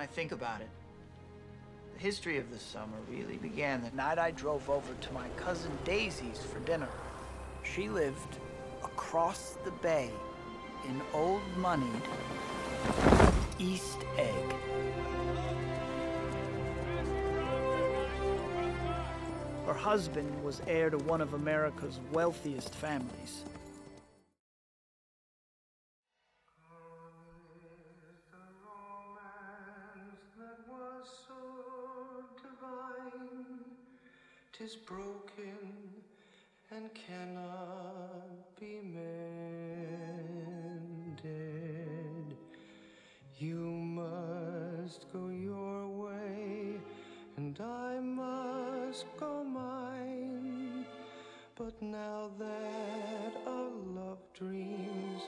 I think about it. The history of the summer really began the night I drove over to my cousin Daisy's for dinner. She lived across the bay in old moneyed East Egg. Her husband was heir to one of America's wealthiest families. is broken and cannot be mended. You must go your way, and I must go mine. But now that our love dreams